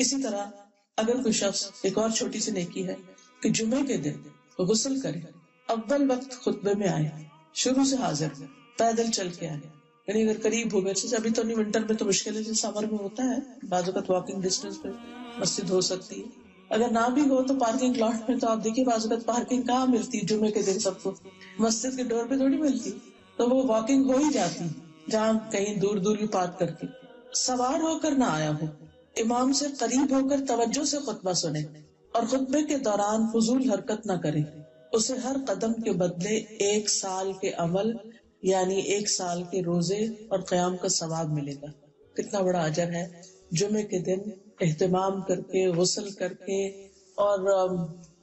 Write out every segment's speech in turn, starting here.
اسی طرح اگر کوئی شخص ایک اور چھوٹی سی نیکی ہے کہ جمعے کے دن غسل کرے، اول وقت خطبے میں آئے، شروع سے حاضر، پیدل چل کے آئے۔ یعنی اگر قریب ہو گئے ابھی تو نہیں ونٹر میں تو مشکل ہے سمر میں ہوتا ہے بعض اوقات واکنگ ڈسٹینس پہ مسجد ہو سکتی ہے۔ اگر نہ بھی ہو تو پارکنگ لاٹ میں تو آپ دیکھیے، بعض اوقات پارکنگ کہاں ملتی ہے جمعے کے دن سب کو؟ مسجد کے ڈور پہ تھوڑی ملتی۔ تو وہ واکنگ ہو ہی جاتی، جہاں کہیں دور دور بھی پارک کر کے۔ سوار ہو کر نہ آیا ہو۔ امام سے قریب ہو کر توجہ سے خطبہ سنے اور خطبے کے دوران فضول حرکت نہ کرے۔ اسے ہر قدم کے بدلے ایک سال کے عمل یعنی ایک سال کے روزے اور قیام کا ثواب ملے گا۔ کتنا بڑا اجر ہے۔ جمعے کے دن اہتمام کر کے، غسل کر کے اور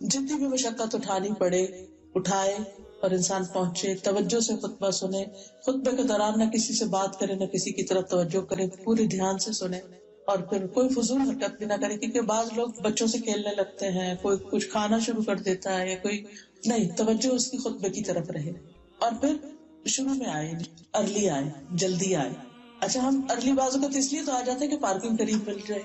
جتنی بھی مشقت اٹھانی پڑے، اٹھائے اور انسان پہنچے، توجہ سے خطبہ سنے۔ خطبے کے دوران نہ کسی سے بات کرے، نہ کسی کی طرف توجہ کرے، پورے دھیان سے سنے۔ اور پھر کوئی فضول حرکت بھی نہ کرے، کیونکہ بعض لوگ بچوں سے کھیلنے لگتے ہیں، کوئی کچھ کھانا شروع کر دیتا ہے یا کوئی نہیں، توجہ اس کی خطبے کی طرف رہے۔ اور پھر شروع میں آئے ارلی آئے، جلدی آئے۔ اچھا ہم ارلی بازو کا اس لیے تو آ جاتے ہیں کہ پارکنگ قریب مل جائے۔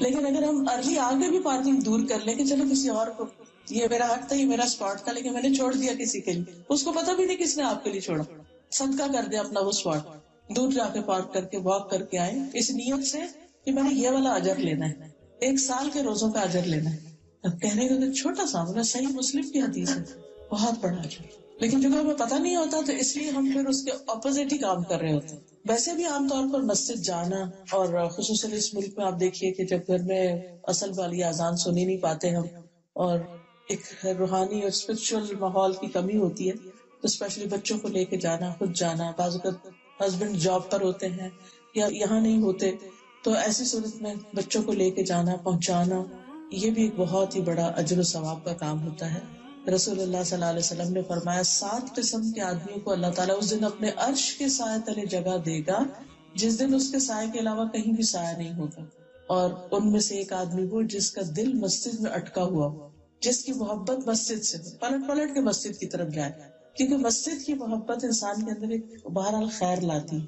لیکن اگر ہم ارلی آگے بھی پارکنگ دور کر لیں کہ چلو کسی اور کو یہ میرا حق تھا، یہ میرا اسپاٹ تھا، لیکن میں نے چھوڑ دیا کسی کے لیے۔ اس کو پتا بھی نہیں کس نے آپ کے لیے چھوڑا۔ صدقہ کر دیا اپنا وہ اسپاٹ دور جا کے پارک کر کے واک کر کے آئے اس نیت سے کہ میں نے یہ والا اجر لینا ہے۔ ایک سال کے روزوں کا اجر لینا ہے۔ کہنے کا چھوٹا سا صحیح مسلم کی حدیث ہے۔ بہت بڑا اجر۔ لیکن جو ہمیں پتا نہیں ہوتا، تو اس لیے ہم پھر اس کے اپوزٹ ہی کام کر رہے ہوتے ہیں۔ ویسے بھی عام طور پر مسجد جانا اور خصوصاً اس ملک میں آپ دیکھیے کہ جب گھر میں اصل والی آزان سنی نہیں پاتے ہم اور ایک روحانی اور اسپرچل ماحول کی کمی ہوتی ہے، تو اسپیشلی بچوں کو لے کے جانا، خود جانا، بعض اوقات ہسبینڈ جاب پر ہوتے ہیں یا یہاں نہیں ہوتے، تو ایسی صورت میں بچوں کو لے کے جانا، پہنچانا، یہ بھی ایک بہت ہی بڑا اجر و ثواب کا کام ہوتا ہے۔ رسول اللہ صلی اللہ علیہ وسلم نے فرمایا، سات قسم کے آدمیوں کو اللہ تعالیٰ اس دن اپنے عرش کے سائے تلے جگہ دے گا، جس دن اس کے سائے کے علاوہ کہیں بھی سایہ نہیں ہوگا۔ اور ان میں سے ایک آدمی وہ جس کا دل مسجد میں اٹکا ہوا ہو، جس کی محبت مسجد سے پلٹ پلٹ کے مسجد کی طرف جائے۔ کیونکہ مسجد کی محبت انسان کے اندر ایک بہرحال خیر لاتی۔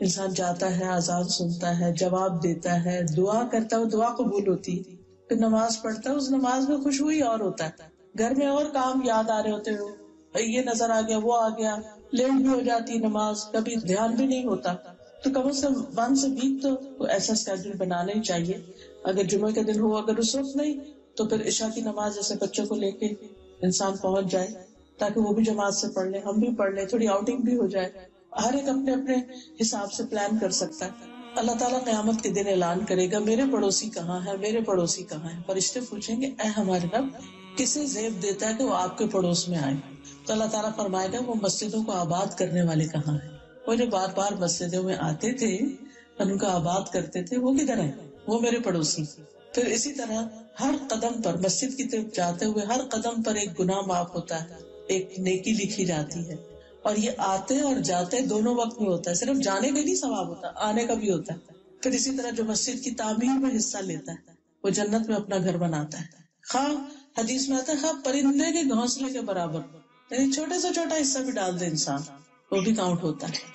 انسان جاتا ہے آزاد سنتا ہے، جواب دیتا ہے، دعا کرتا ہے دعا قبول ہوتی۔ پھر نماز پڑھتا ہے، اس نماز میں خوش ہوئی اور ہوتا ہے۔ گھر میں اور کام یاد آ رہے ہوتے ہو یہ نظر آ گیا، وہ آ گیا۔ لیٹ بھی ہو جاتی نماز، کبھی دھیان بھی نہیں ہوتا۔ تو کم از کم ون سے ویک تو ایسا اسکیڈول بنانا ہی چاہیے۔ اگر جمعے کا دن ہو، اگر اس وقت نہیں، تو پھر عشاء کی نماز جیسے بچوں کو لے کے انسان پہنچ جائے۔ تاکہ وہ بھی جماعت سے پڑھ لے، ہم بھی پڑھ لیں تھوڑی آؤٹنگ بھی ہو جائے۔ ہر ایک اپنے اپنے حساب سے پلان کر سکتا ہے۔ اللہ تعالیٰ قیامت کے دن اعلان کرے گا، میرے پڑوسی کہاں ہے میرے پڑوسی کہاں ہے فرشتے پوچھیں گے، اے ہمارے رب، کسے زیب دیتا ہے کہ وہ آپ کے پڑوس میں آئے؟ تو اللہ تعالیٰ فرمائے گا، وہ مسجدوں کو آباد کرنے والے کہاں ہیں؟ وہ جو بار بار مسجدوں میں آتے تھے ان کا آباد کرتے تھے، وہ کدھر ہے وہ میرے پڑوسی۔ پھر اسی طرح ہر قدم پر مسجد کی طرف جاتے ہوئے، ہر قدم پر ایک گناہ معاف ہوتا ہے۔ ایک نیکی لکھی جاتی ہے۔ اور یہ آتے اور جاتے دونوں وقت میں ہوتا ہے۔ صرف جانے کا نہیں ثواب ہوتا، آنے کا بھی ہوتا ہے۔ پھر اسی طرح جو مسجد کی تعمیر میں حصہ لیتا ہے، وہ جنت میں اپنا گھر بناتا ہے۔ خواہ حدیث میں آتا ہے، خواہ پرندے کے گھونسلے کے برابر۔ یعنی چھوٹے سے چھوٹا حصہ بھی ڈال دے انسان، وہ بھی کاؤنٹ ہوتا ہے۔